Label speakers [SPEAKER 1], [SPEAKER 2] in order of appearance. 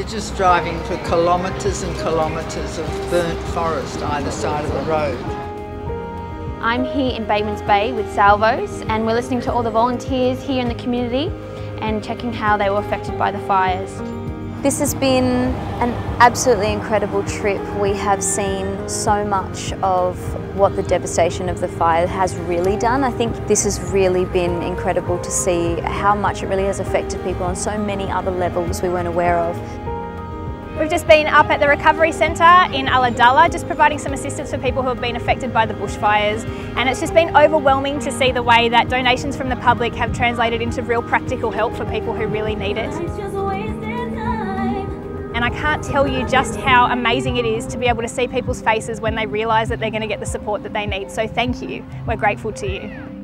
[SPEAKER 1] You're just driving for kilometres and kilometres of burnt forest either side of the road.
[SPEAKER 2] I'm here in Batemans Bay with Salvos and we're listening to all the volunteers here in the community and checking how they were affected by the fires.
[SPEAKER 3] This has been an absolutely incredible trip. We have seen so much of what the devastation of the fire has really done. I think this has really been incredible to see how much it really has affected people on so many other levels we weren't aware of.
[SPEAKER 4] We've just been up at the Recovery Centre in Ulladulla just providing some assistance for people who have been affected by the bushfires and it's just been overwhelming to see the way that donations from the public have translated into real practical help for people who really need it. And I can't tell you just how amazing it is to be able to see people's faces when they realise that they're going to get the support that they need. So thank you. We're grateful to you.